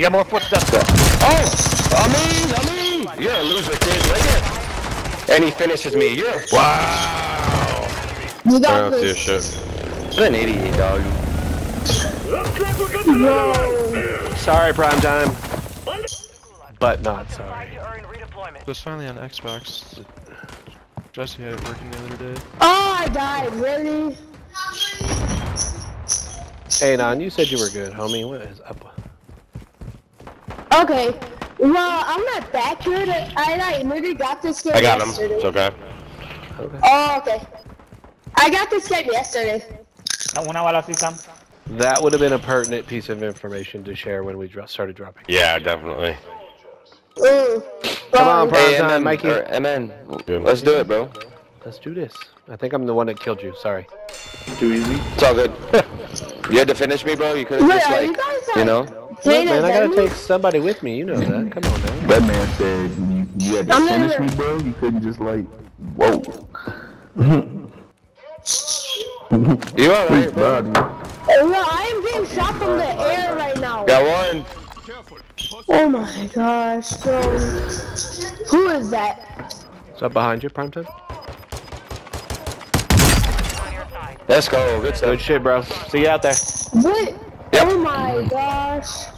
You got more footsteps. Oh, I mean, I mean, you're a loser, kid. Look at. And he finishes me. You're Wow. You I got don't see a this. shit. an idiot, dog. Bro. Sorry, prime time. But not sorry. It was finally on Xbox. Jesse had it working the other day. Oh, I died. Really? Hey, Nan, you said you were good, homie. What is up? Okay. Well, I'm not that good. I, I like literally got this game I got him. It's okay. Oh, okay. I got this game yesterday. Una bala así, Sam. That would have been a pertinent piece of information to share when we dro started dropping. Yeah, definitely. Come on, Bro, bro. Hey, time, MN, Mikey. or MN, let's do it, bro. Let's do this. I think I'm the one that killed you. Sorry. Too easy. It's all good. you had to finish me, bro. You could have just are you like, you know. Look, man, I gotta take somebody with me. You know that. Come on, man. That man said you, you had to I'm finish never- me, bro. You couldn't just like, whoa. You all right, bro? Body. Oh, no, I am getting shot from the air right now. Got one. Oh my gosh, bro. Who is that? What's up behind you, prime time? Let's go. Good stuff. Good shit, bro. See you out there. What? Yep. Oh my gosh.